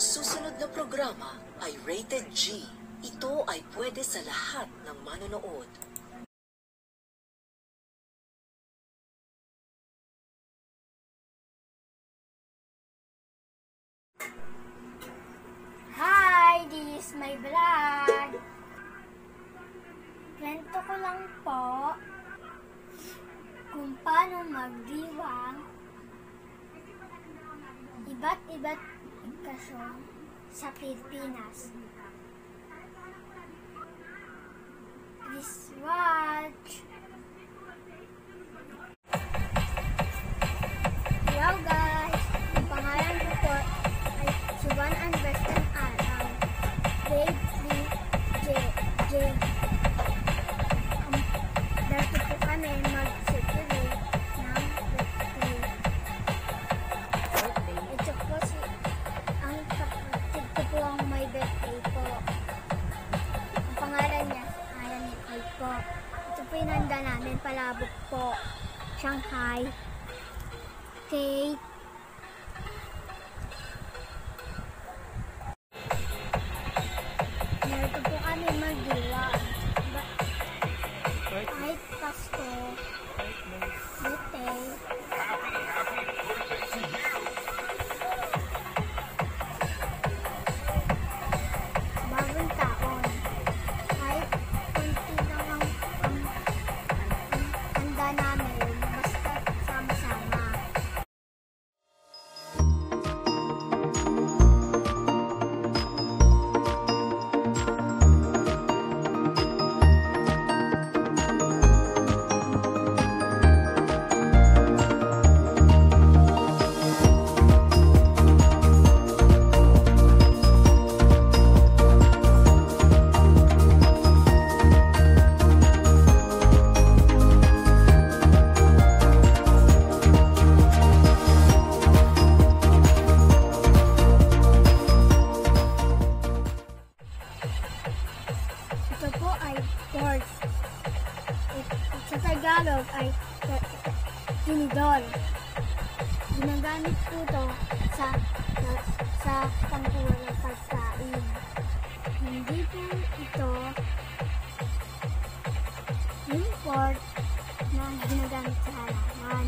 susunod na programa ay rated G. Ito ay pwede sa lahat ng manonood. Hi! This is my vlog. Kwento ko lang po kung paano magdiwang iba't iba't okasyon sa Pilipinas. Please watch! Hello guys! Kahit Pasko, birthday, bagong ay pork. At sa Tagalog ay tinidor. Ginagamit po ito sa, sa, sa pangkuha ng pagkain. Hindi po ito pork na ginagamit sa halaman.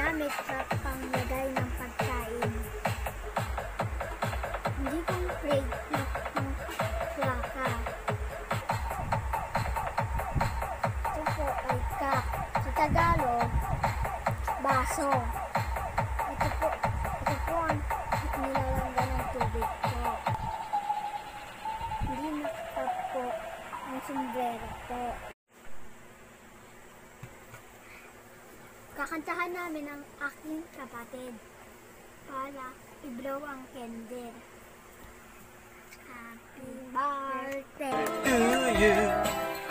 Ginagamit sa panglagay ng pagkain. Hindi pang plate na ng plaka. Ito po ay cup. Sa Tagalog, baso. Ito po, ito po ang nilalanggan ng tubig po. Hindi makeup po ang sombrero po. Kakantahan namin ang aking kapatid para i-blow ang candle. Happy birthday! to you.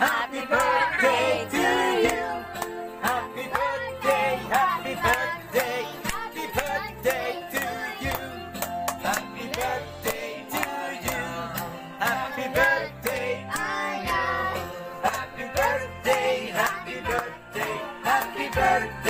Happy birthday to you. Happy birthday, happy birthday, happy birthday to you. Happy birthday to you. Happy birthday, I know. Happy birthday, happy birthday, happy birthday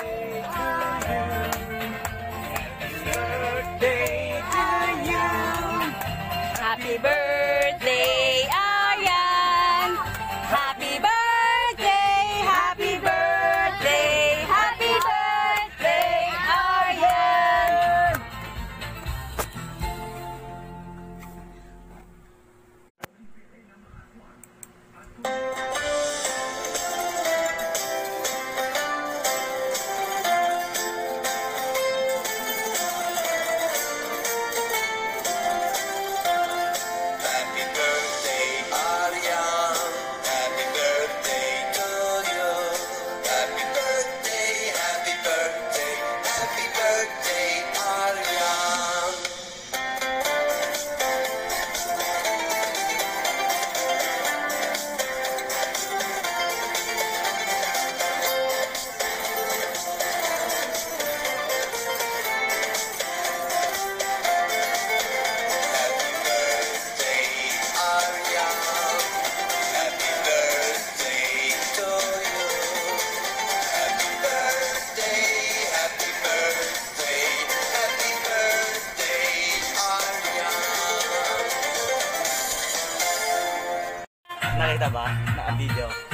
Nakita ba? Naka-video. Ginamit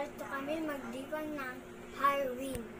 Narito kami magdiban ng Halloween.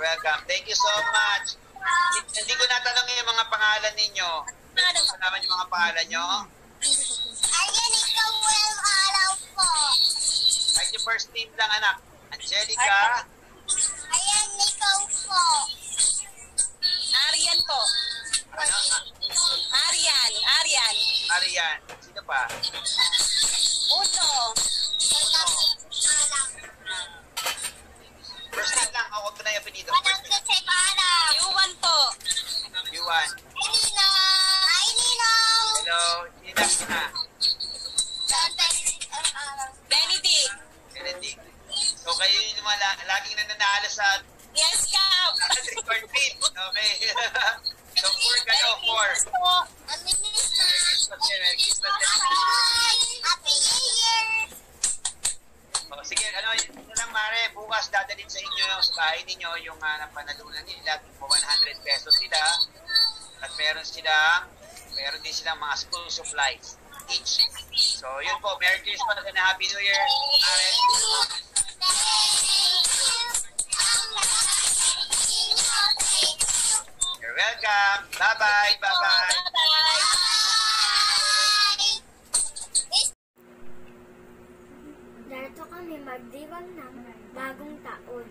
Welcome. Thank you so much. Hindi ko natanong yung mga pangalan ninyo. Salamat yung mga pangalan nyo. Ayan, ikaw walang araw po. Kahit yung first name lang, anak. Angelica. Ayan, ikaw po. Arian po. Ano? Arian. Arian. Arian. Sino pa? Uno. Sige, ano, na lang, Mare, bukas dadalhin sa inyo yung sa bahay ninyo yung uh, napanalunan nila, po 100 pesos sila. At meron silang, meron din silang mga school supplies each. So, yun po, Merry Christmas and Happy New Year. Mare, you're welcome. Bye-bye. Bye-bye. Kami magdiwang ng bagong taon.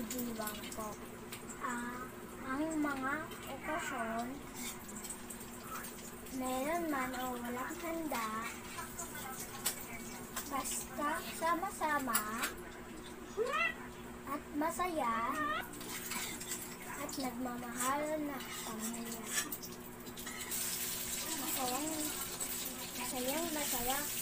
Nagdidiwang po. Ah, ang mga okasyon, meron man o walang handa, basta sama-sama at masaya at nagmamahal na pamilya. Masayang, masayang masaya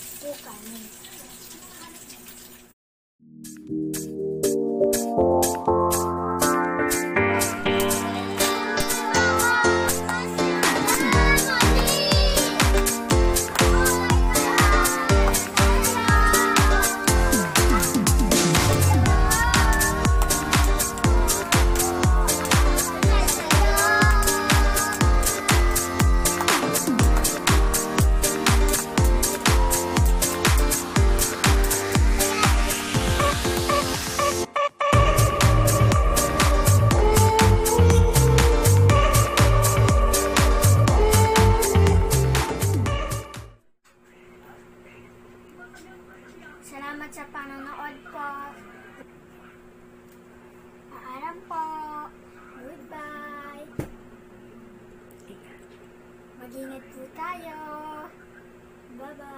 Mag-ingat po tayo. Bye-bye.